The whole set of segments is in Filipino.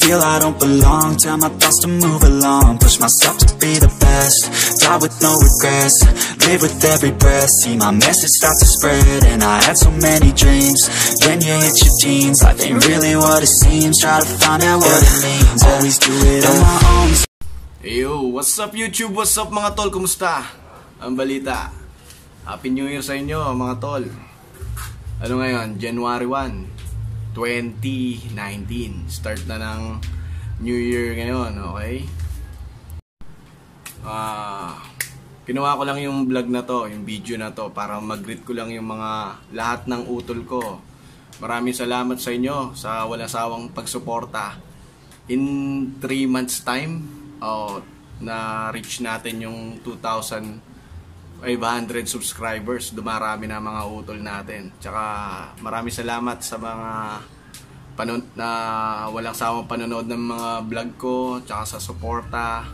Feel I don't belong, tell my thoughts to move along Push myself to be the best, die with no regrets Live with every breath, see my message start to spread And I had so many dreams, when you hit your teens Life ain't really what it seems, try to find out what it means Always do it on my own Yo, what's up YouTube? What's up mga tol? Kumusta? Ang balita. Happy New Year sa inyo mga tol. Ano ngayon? January 1, 2019. Start na ng New Year ngayon, okay? Ah, Ginawa ko lang yung vlog na to, yung video na to para mag-greet ko lang yung mga lahat ng utol ko. Maraming salamat sa inyo sa walang sawang pagsuporta. In 3 months time, oh, na reach natin yung 2,500 subscribers. Dumarami na mga utol natin. Tsaka maraming salamat sa mga panon na walang sawang panonood ng mga vlog ko, tsaka sa suporta.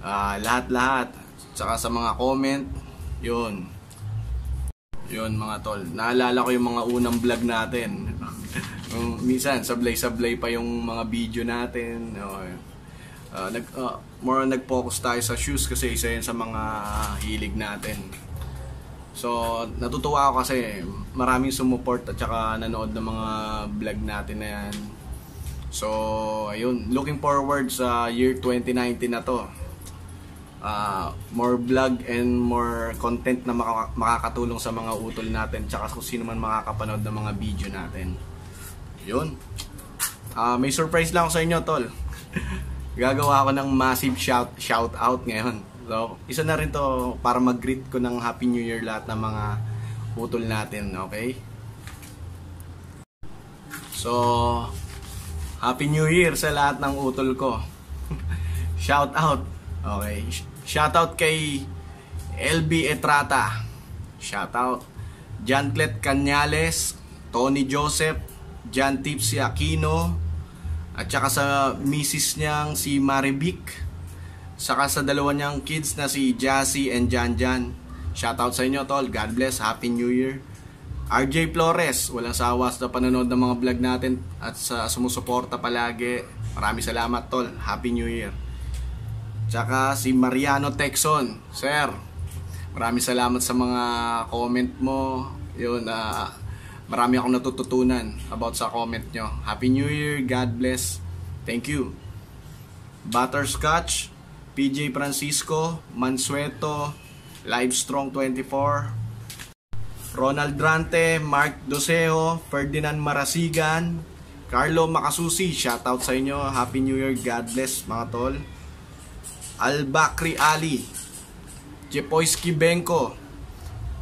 Ah, lahat-lahat. Tsaka sa mga comment, yun. Yun mga tol. Naalala ko yung mga unang vlog natin. Minsan, sablay-sablay pa yung mga video natin. Uh, nag, uh, more nag-focus tayo sa shoes kasi isa yun sa mga hilig natin. So, natutuwa ako kasi maraming sumuport at saka nanood ng mga vlog natin na yan. So, ayun. Looking forward sa year 2019 na to uh, more vlog and more content na maka- makakatulong sa mga utol natin tsaka kung sino man makakapanood ng mga video natin yun uh, may surprise lang ako sa inyo tol gagawa ako ng massive shout, shout out ngayon. So isa na rin to para mag-greet ko ng Happy New Year lahat ng mga utol natin okay? So Happy New Year sa lahat ng utol ko. Shout out. Okay. Shoutout kay LB Etrata. Shoutout. Jantlet Canyales, Tony Joseph, Jan Tipsy Aquino, at saka sa misis niyang si Maribic, saka sa dalawa niyang kids na si Jassy and Jan Jan. Shoutout sa inyo tol, God bless, Happy New Year. RJ Flores, walang sawa sa panonood ng mga vlog natin at sa sumusuporta palagi. Maraming salamat tol, Happy New Year. Tsaka si Mariano Texon. Sir, maraming salamat sa mga comment mo. Yun, uh, marami akong natututunan about sa comment nyo. Happy New Year, God bless. Thank you. Butterscotch, PJ Francisco, Mansueto, Livestrong 24, Ronald Drante, Mark Doseo, Ferdinand Marasigan, Carlo Makasusi, shoutout sa inyo. Happy New Year, God bless mga tol. Al-Bakri Ali, Jepoyski Benko,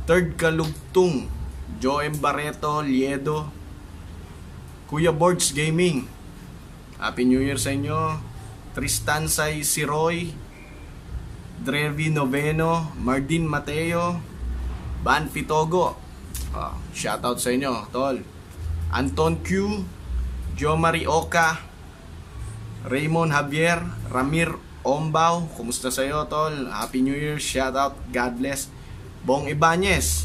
Third Kalugtung, Joem Barreto, Liedo, Kuya Boards Gaming, Happy New Year sa inyo, Tristan Say Siroy, Drevi Noveno, Mardin Mateo, Ban Fitogo, oh, shoutout sa inyo, tol. Anton Q, Jo Marioka, Raymond Javier, Ramir Ombaw, kumusta sa iyo tol? Happy New Year, shout out, God bless. Bong Ibanez,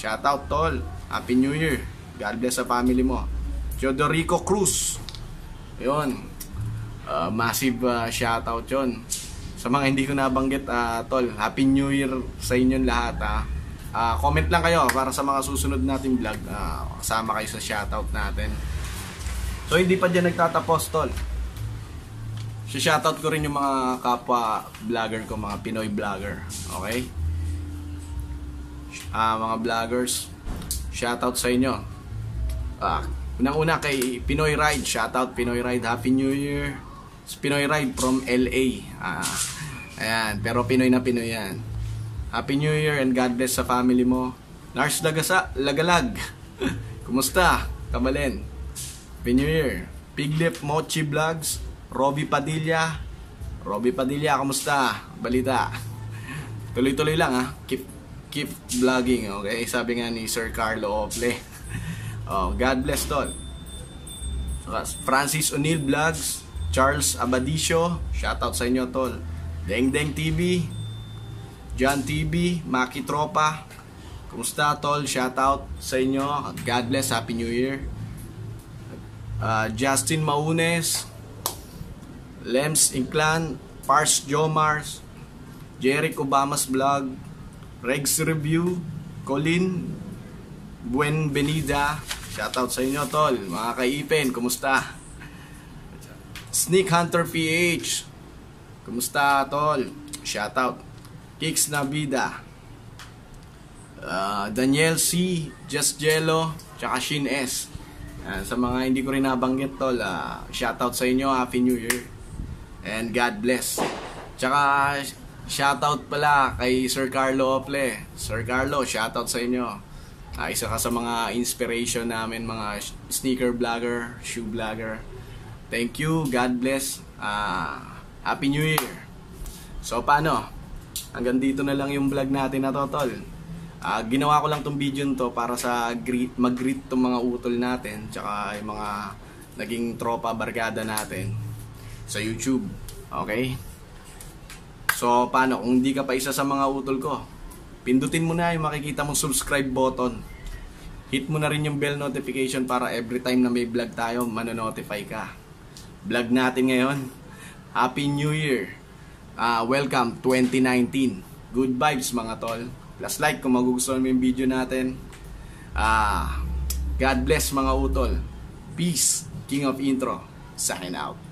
shout out tol. Happy New Year. God bless sa family mo. Teodorico Cruz. 'Yon. Uh, massive uh, shout out 'yon. Sa mga hindi ko nabanggit, uh, tol, Happy New Year sa inyong lahat ha. Uh, comment lang kayo para sa mga susunod nating vlog. Uh, kasama kayo sa shoutout natin. So hindi pa dyan nagtatapos tol shoutout ko rin yung mga kapwa vlogger ko, mga Pinoy vlogger. Okay? Uh, mga vloggers, shoutout sa inyo. Ah, unang-una kay Pinoy Ride, shoutout Pinoy Ride, Happy New Year. It's Pinoy Ride from LA. Ah, ayan, pero Pinoy na Pinoy yan. Happy New Year and God bless sa family mo. Lars Lagasa, Lagalag. Kumusta? Kamalin. Happy New Year. Piglip Mochi Vlogs, Robbie Padilla. Robbie Padilla, kamusta? Balita. Tuloy-tuloy lang ha. Keep keep vlogging, okay? Sabi nga ni Sir Carlo Ople. oh, God bless tol. Francis O'Neill Vlogs, Charles Abadicio, shoutout sa inyo tol. Deng Deng TV, John TV, Maki Tropa, kumusta tol? Shoutout sa inyo. God bless, Happy New Year. Uh, Justin Maunes, Lems Inclan, Pars Jomars, Jeric Obama's Vlog, Regs Review, Colin Buen Benida, shoutout sa inyo tol, mga kaipin, kumusta? Sneak Hunter PH, kumusta tol? Shoutout. Kicks Navida, uh, Daniel C, Just Jello, tsaka Shin S. Uh, sa mga hindi ko rin nabanggit tol, uh, shoutout sa inyo, Happy New Year. And God bless. Tsaka shoutout pala kay Sir Carlo Ople. Sir Carlo, shoutout sa inyo. Uh, isa ka sa mga inspiration namin, mga sneaker vlogger, shoe vlogger. Thank you, God bless. Uh, Happy New Year. So paano? Hanggang dito na lang yung vlog natin na to, tol. Uh, ginawa ko lang tong video to para sa greet, mag-greet tong mga utol natin, tsaka yung mga naging tropa barkada natin sa YouTube. Okay? So, paano? Kung hindi ka pa isa sa mga utol ko, pindutin mo na yung makikita mong subscribe button. Hit mo na rin yung bell notification para every time na may vlog tayo, manonotify ka. Vlog natin ngayon. Happy New Year! Uh, welcome 2019. Good vibes mga tol. Plus like kung magugustuhan mo yung video natin. Uh, God bless mga utol. Peace. King of Intro. Sign out.